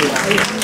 Obrigado.